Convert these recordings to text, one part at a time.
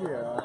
Yeah.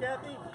Kathy?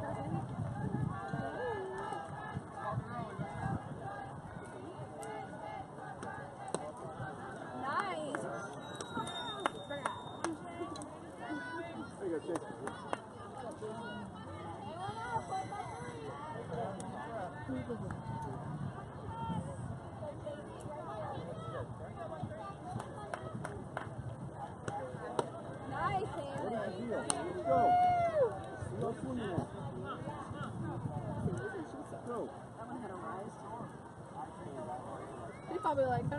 Gracias. probably like,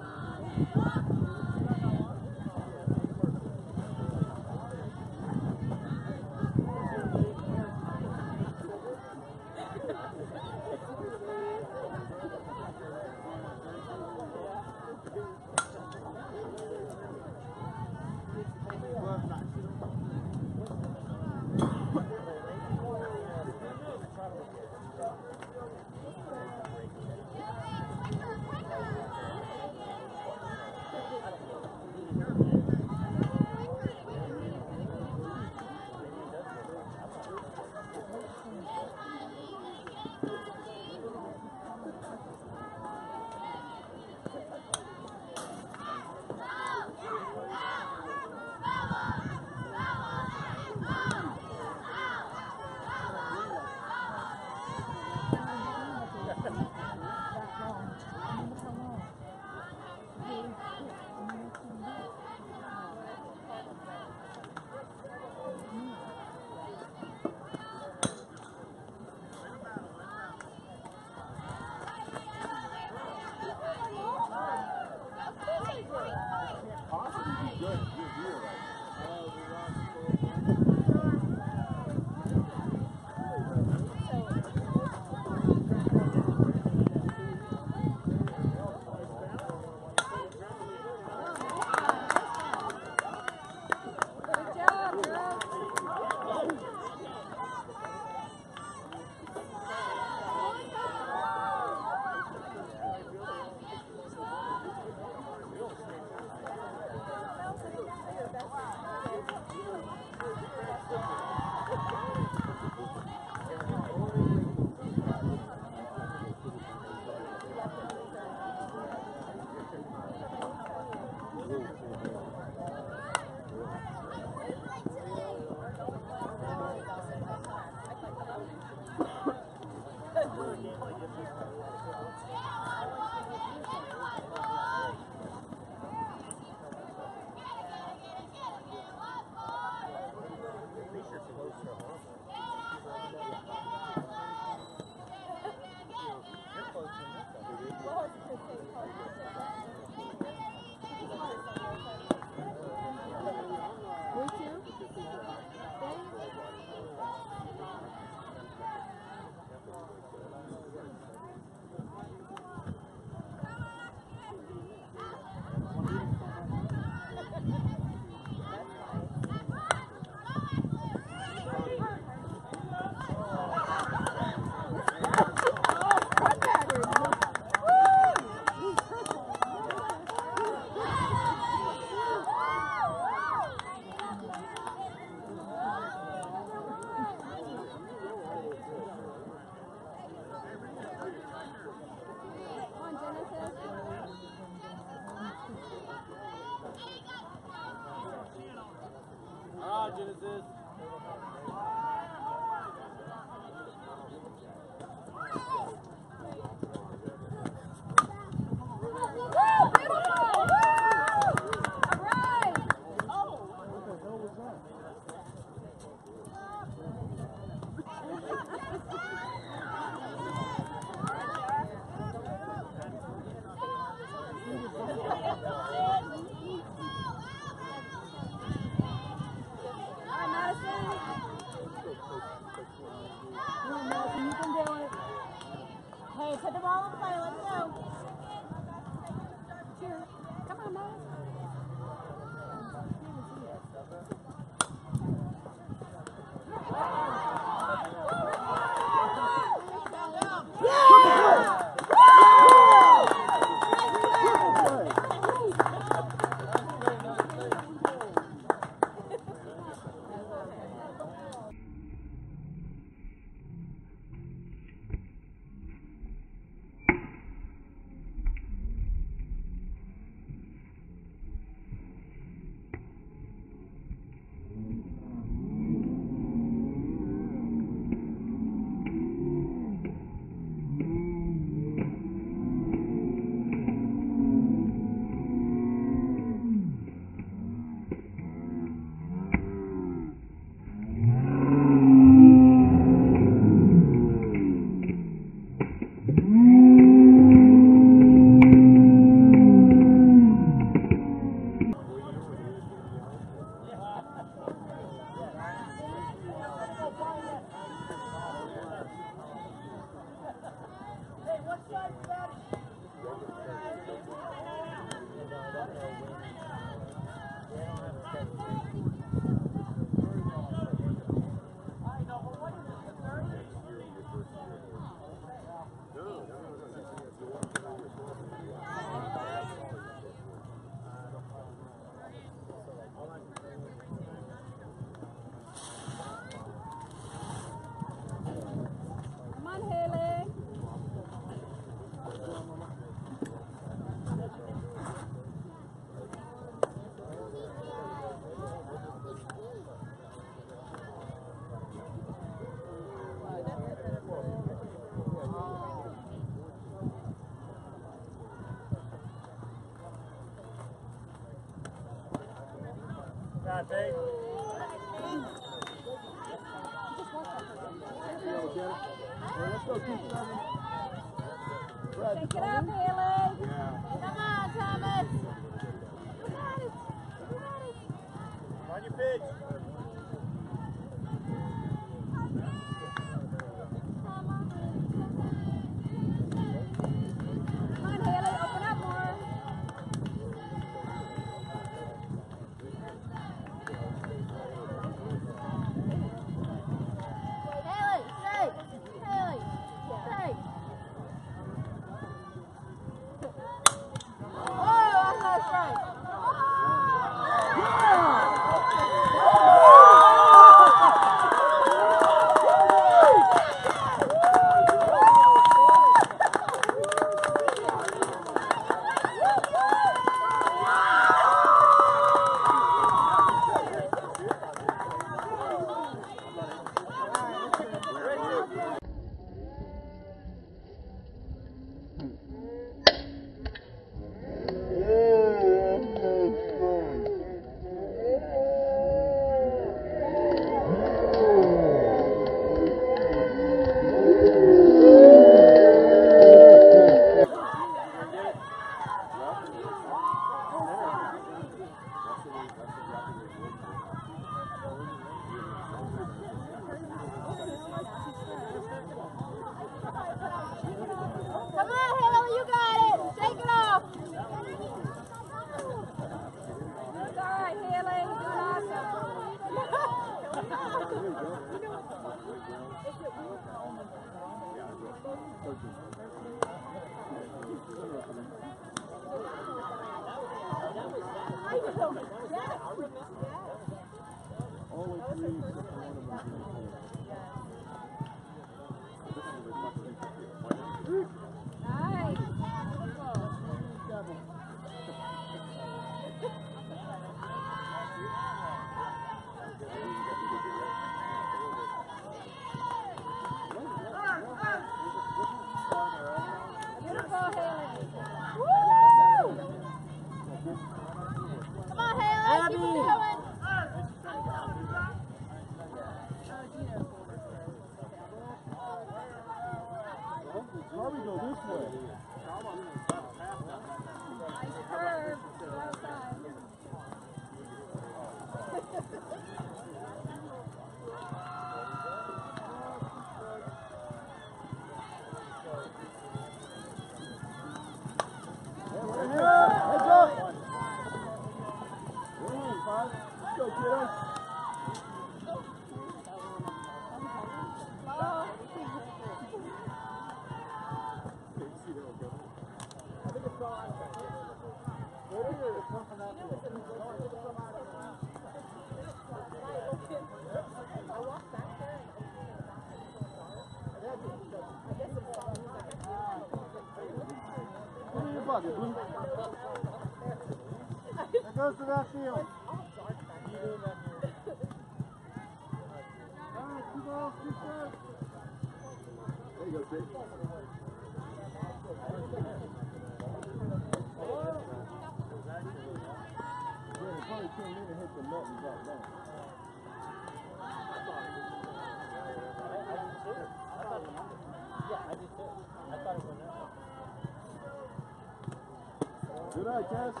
Good eye,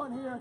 Point here?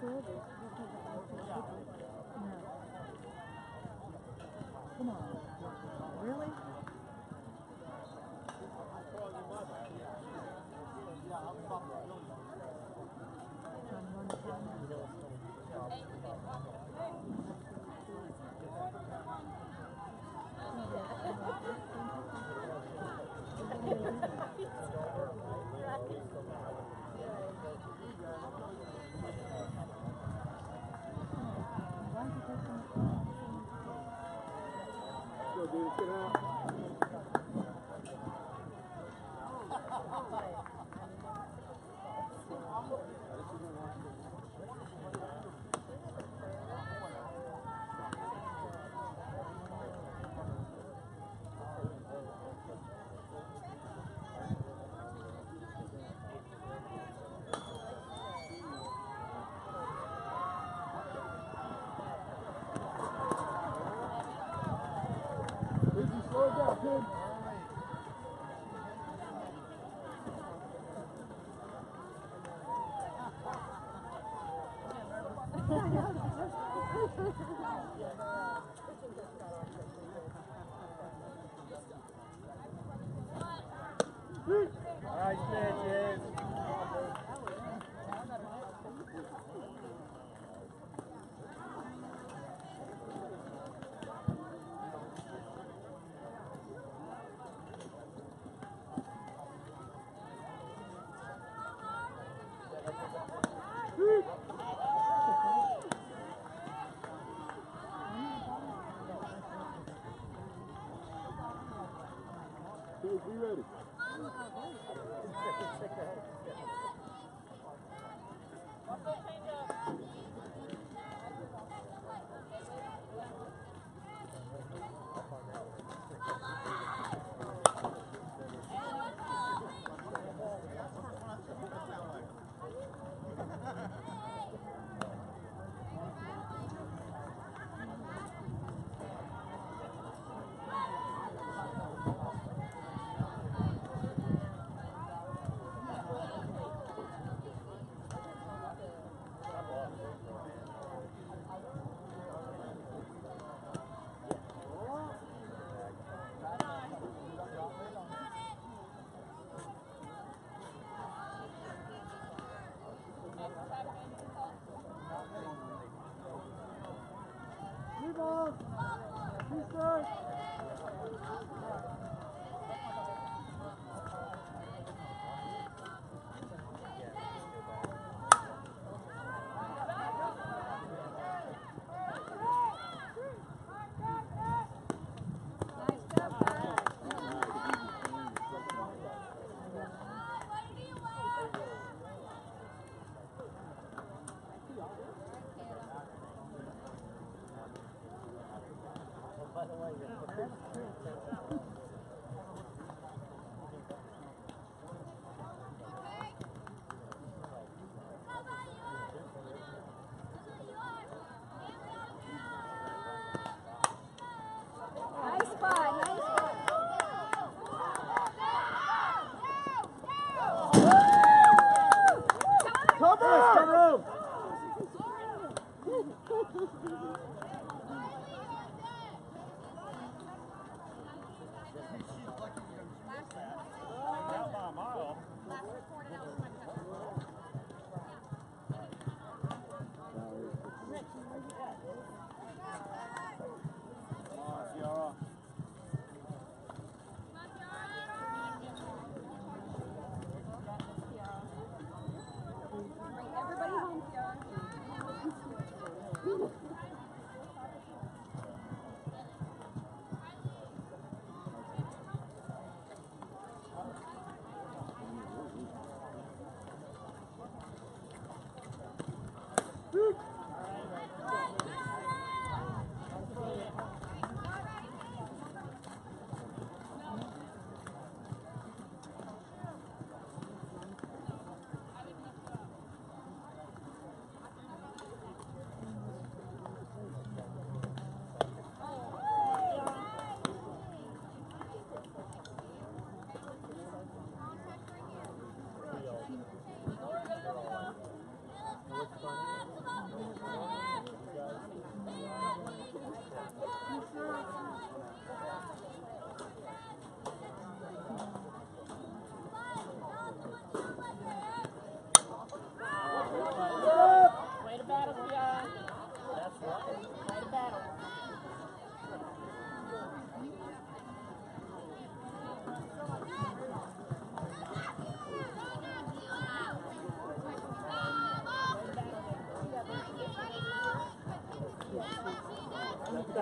Come on. Really? Ajde.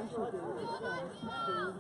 祖国的希了。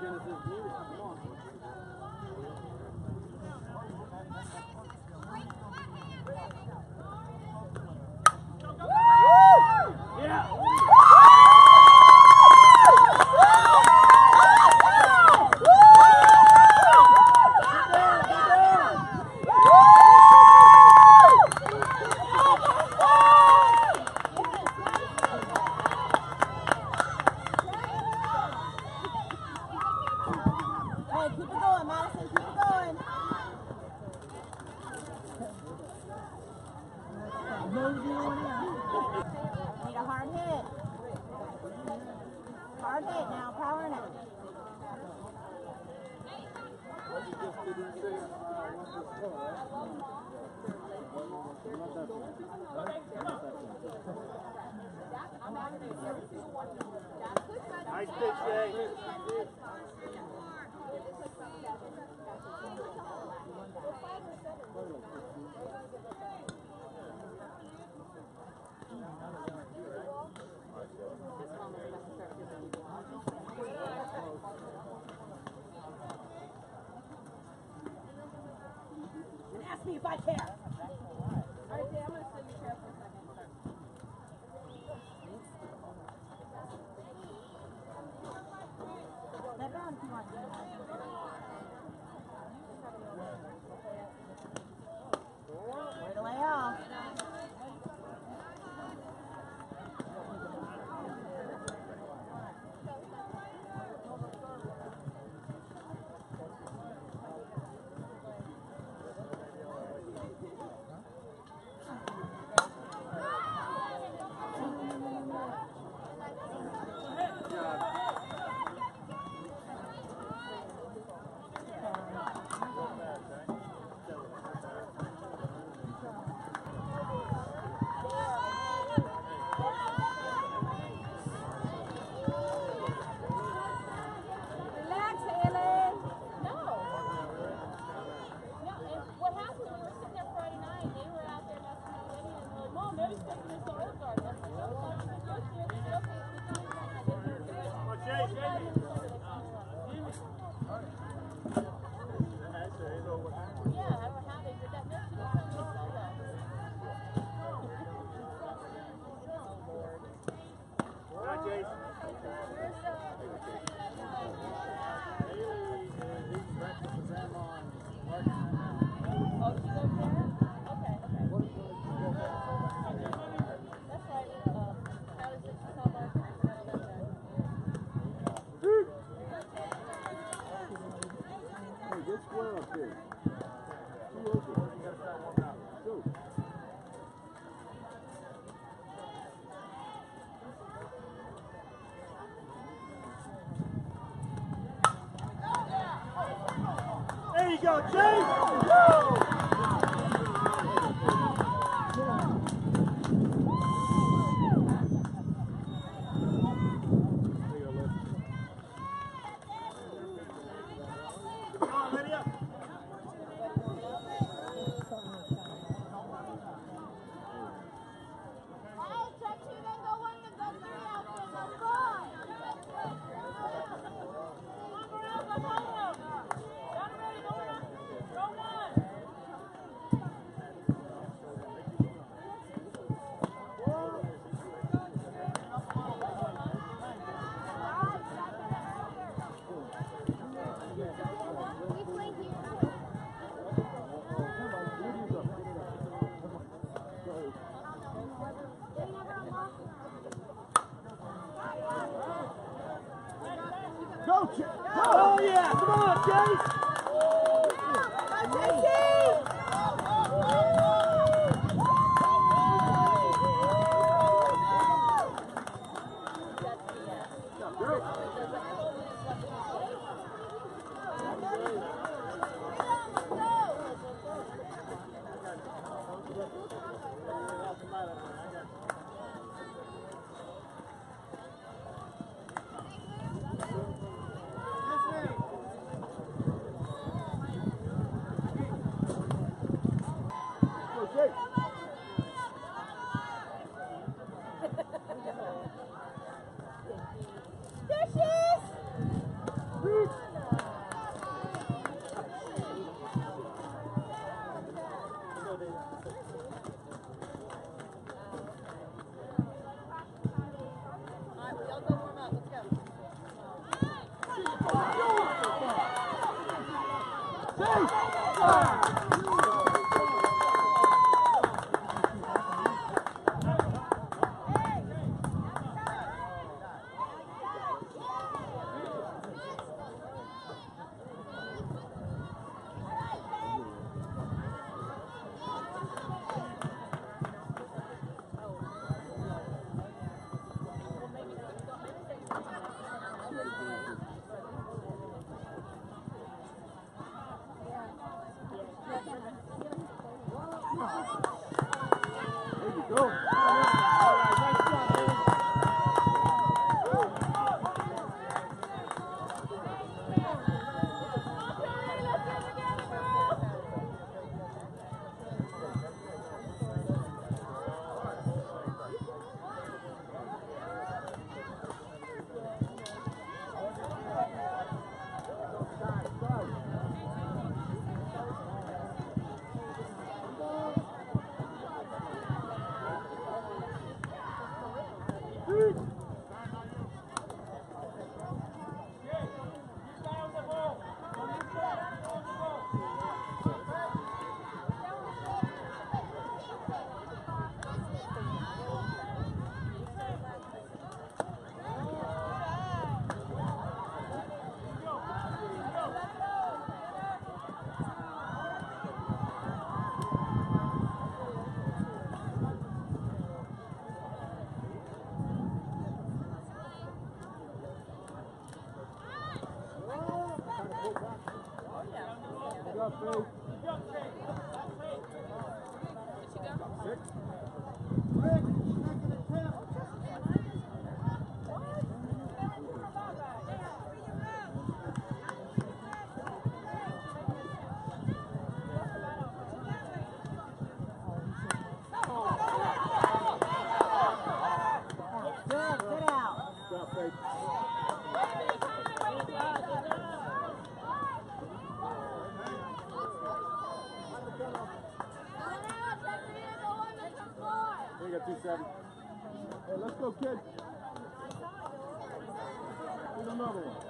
Genesis music. Come on. We got two seven. Hey, let's go, kid. Here's another one.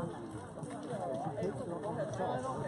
Thank you.